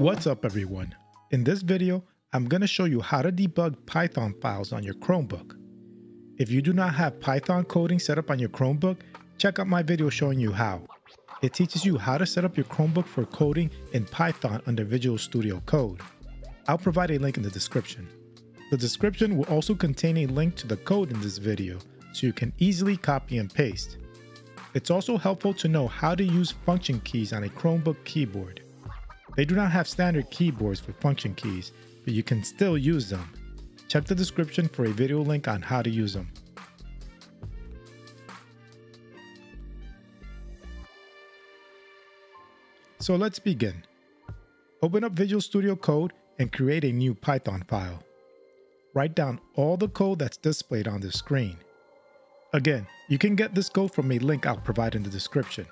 What's up everyone? In this video, I'm going to show you how to debug Python files on your Chromebook. If you do not have Python coding set up on your Chromebook, check out my video showing you how. It teaches you how to set up your Chromebook for coding in Python under Visual Studio Code. I'll provide a link in the description. The description will also contain a link to the code in this video so you can easily copy and paste. It's also helpful to know how to use function keys on a Chromebook keyboard. They do not have standard keyboards for function keys, but you can still use them. Check the description for a video link on how to use them. So let's begin. Open up Visual Studio Code and create a new Python file. Write down all the code that's displayed on the screen. Again, you can get this code from a link I'll provide in the description.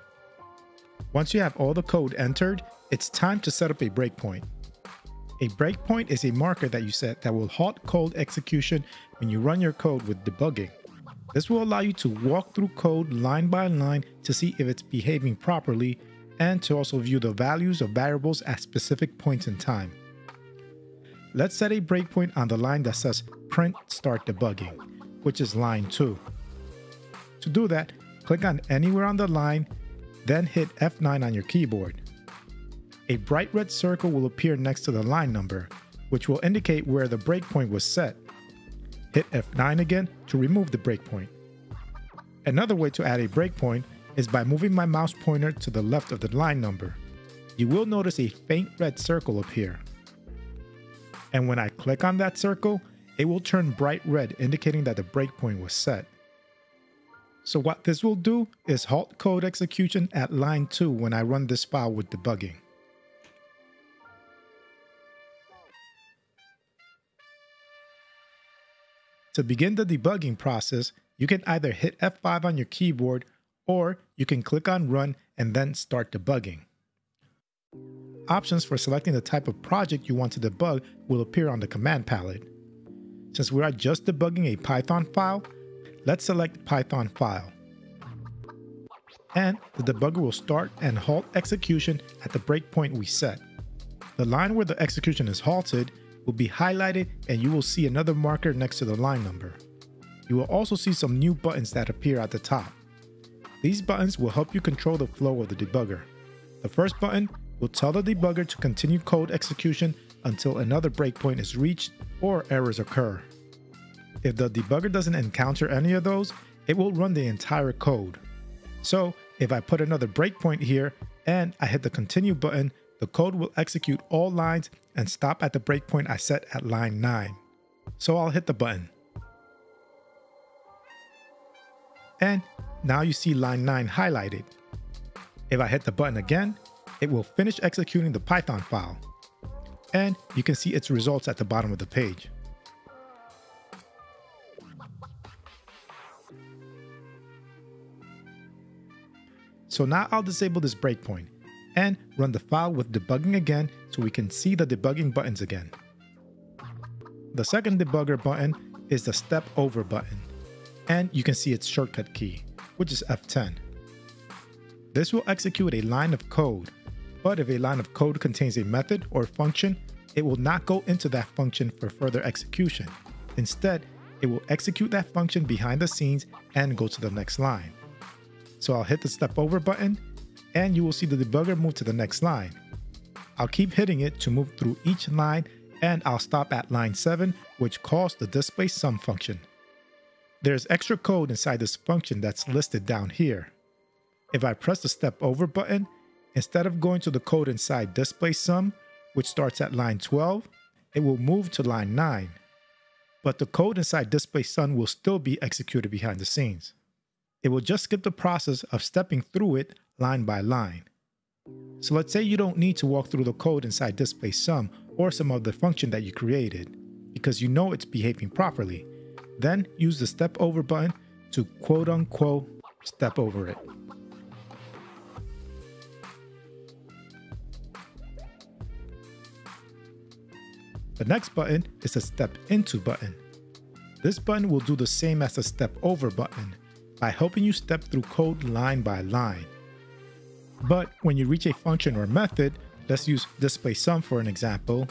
Once you have all the code entered, it's time to set up a breakpoint. A breakpoint is a marker that you set that will halt code execution when you run your code with debugging. This will allow you to walk through code line by line to see if it's behaving properly and to also view the values of variables at specific points in time. Let's set a breakpoint on the line that says print start debugging, which is line 2. To do that, click on anywhere on the line, then hit F9 on your keyboard. A bright red circle will appear next to the line number, which will indicate where the breakpoint was set. Hit F9 again to remove the breakpoint. Another way to add a breakpoint is by moving my mouse pointer to the left of the line number. You will notice a faint red circle appear. And when I click on that circle, it will turn bright red indicating that the breakpoint was set. So what this will do is halt code execution at line 2 when I run this file with debugging. To begin the debugging process, you can either hit F5 on your keyboard or you can click on Run and then start debugging. Options for selecting the type of project you want to debug will appear on the command palette. Since we are just debugging a Python file, let's select Python file. And the debugger will start and halt execution at the breakpoint we set. The line where the execution is halted will be highlighted and you will see another marker next to the line number. You will also see some new buttons that appear at the top. These buttons will help you control the flow of the debugger. The first button will tell the debugger to continue code execution until another breakpoint is reached or errors occur. If the debugger doesn't encounter any of those, it will run the entire code. So if I put another breakpoint here and I hit the continue button, the code will execute all lines and stop at the breakpoint I set at line 9. So I'll hit the button. And now you see line 9 highlighted. If I hit the button again, it will finish executing the Python file. And you can see its results at the bottom of the page. So now I'll disable this breakpoint and run the file with debugging again so we can see the debugging buttons again. The second debugger button is the step over button, and you can see its shortcut key, which is F10. This will execute a line of code, but if a line of code contains a method or function, it will not go into that function for further execution. Instead, it will execute that function behind the scenes and go to the next line. So I'll hit the step over button and you will see the debugger move to the next line. I'll keep hitting it to move through each line and I'll stop at line 7 which calls the display sum function. There's extra code inside this function that's listed down here. If I press the step over button, instead of going to the code inside display sum, which starts at line 12, it will move to line 9. But the code inside display sum will still be executed behind the scenes. It will just skip the process of stepping through it line by line. So let's say you don't need to walk through the code inside display sum or some other function that you created because you know it's behaving properly. Then use the step over button to quote unquote step over it. The next button is the step into button. This button will do the same as the step over button by helping you step through code line by line. But when you reach a function or method, let's use display sum for an example,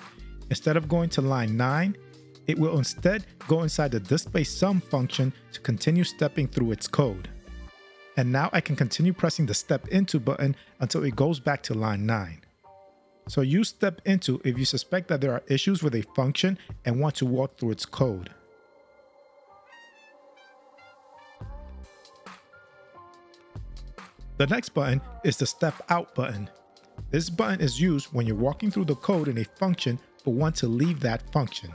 instead of going to line 9, it will instead go inside the display sum function to continue stepping through its code. And now I can continue pressing the step into button until it goes back to line 9. So you step into if you suspect that there are issues with a function and want to walk through its code. The next button is the step out button. This button is used when you're walking through the code in a function but want to leave that function.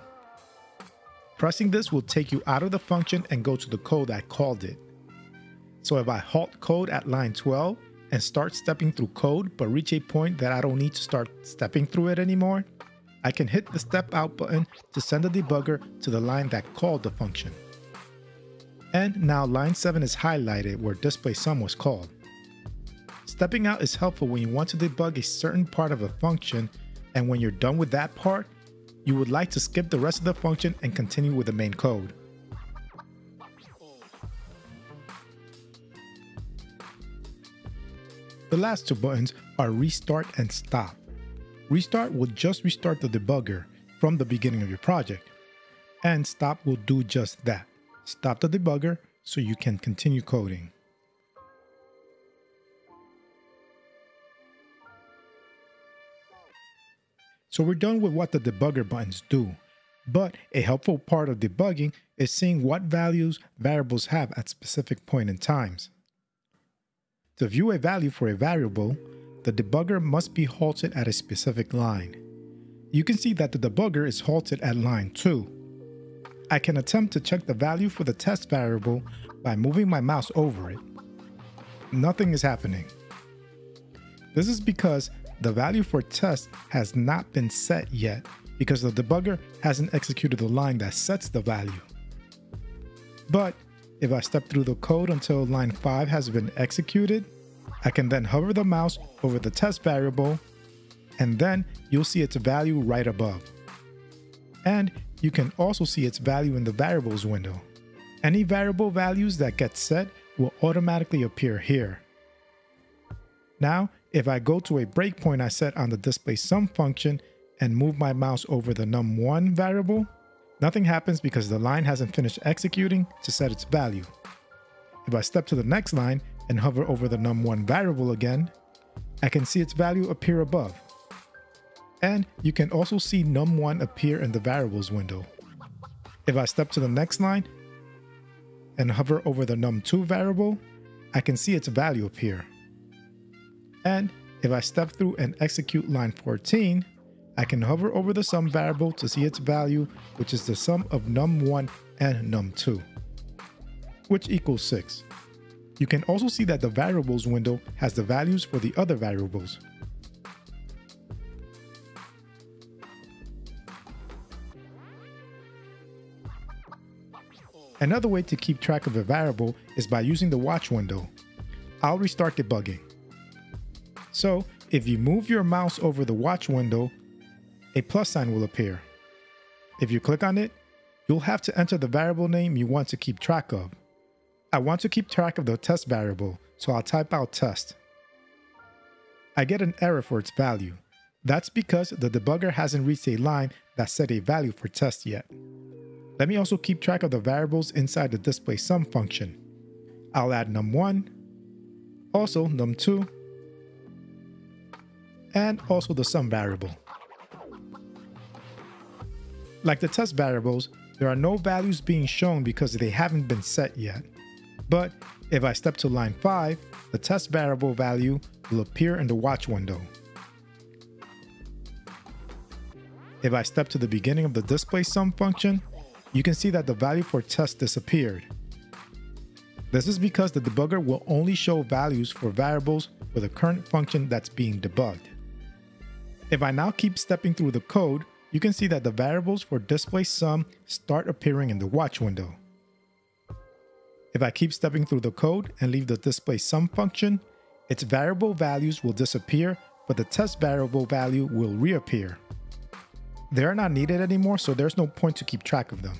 Pressing this will take you out of the function and go to the code that called it. So if I halt code at line 12 and start stepping through code but reach a point that I don't need to start stepping through it anymore, I can hit the step out button to send the debugger to the line that called the function. And now line 7 is highlighted where display sum was called. Stepping out is helpful when you want to debug a certain part of a function and when you're done with that part, you would like to skip the rest of the function and continue with the main code. The last two buttons are restart and stop. Restart will just restart the debugger from the beginning of your project, and stop will do just that. Stop the debugger so you can continue coding. So we're done with what the debugger buttons do. But a helpful part of debugging is seeing what values variables have at specific point in times. To view a value for a variable, the debugger must be halted at a specific line. You can see that the debugger is halted at line 2. I can attempt to check the value for the test variable by moving my mouse over it. Nothing is happening. This is because the value for test has not been set yet because the debugger hasn't executed the line that sets the value. But if I step through the code until line 5 has been executed, I can then hover the mouse over the test variable and then you'll see its value right above. And you can also see its value in the variables window. Any variable values that get set will automatically appear here. Now if I go to a breakpoint I set on the display sum function and move my mouse over the num1 variable, nothing happens because the line hasn't finished executing to set its value. If I step to the next line and hover over the num1 variable again, I can see its value appear above. And you can also see num1 appear in the variables window. If I step to the next line and hover over the num2 variable, I can see its value appear. And if I step through and execute line 14, I can hover over the sum variable to see its value, which is the sum of num1 and num2, which equals 6. You can also see that the variables window has the values for the other variables. Another way to keep track of a variable is by using the watch window. I'll restart debugging. So if you move your mouse over the watch window, a plus sign will appear. If you click on it, you'll have to enter the variable name you want to keep track of. I want to keep track of the test variable, so I'll type out test. I get an error for its value. That's because the debugger hasn't reached a line that set a value for test yet. Let me also keep track of the variables inside the display sum function. I'll add num1, also num2, and also the sum variable. Like the test variables, there are no values being shown because they haven't been set yet. But if I step to line 5, the test variable value will appear in the watch window. If I step to the beginning of the display sum function, you can see that the value for test disappeared. This is because the debugger will only show values for variables for the current function that's being debugged. If I now keep stepping through the code, you can see that the variables for display sum start appearing in the watch window. If I keep stepping through the code and leave the display sum function, its variable values will disappear, but the test variable value will reappear. They are not needed anymore, so there's no point to keep track of them.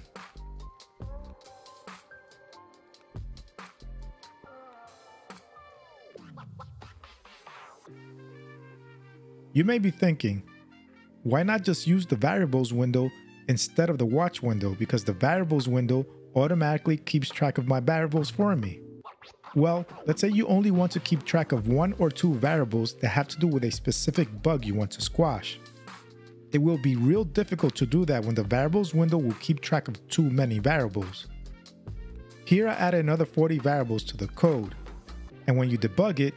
You may be thinking, why not just use the variables window instead of the watch window because the variables window automatically keeps track of my variables for me? Well, let's say you only want to keep track of one or two variables that have to do with a specific bug you want to squash. It will be real difficult to do that when the variables window will keep track of too many variables. Here I added another 40 variables to the code, and when you debug it,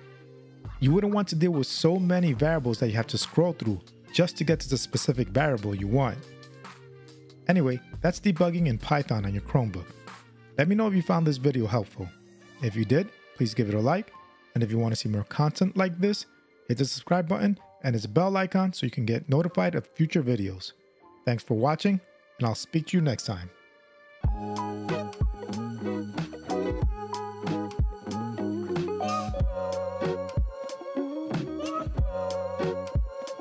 you wouldn't want to deal with so many variables that you have to scroll through just to get to the specific variable you want. Anyway, that's debugging in Python on your Chromebook. Let me know if you found this video helpful. If you did, please give it a like. And if you want to see more content like this, hit the subscribe button and its bell icon so you can get notified of future videos. Thanks for watching, and I'll speak to you next time.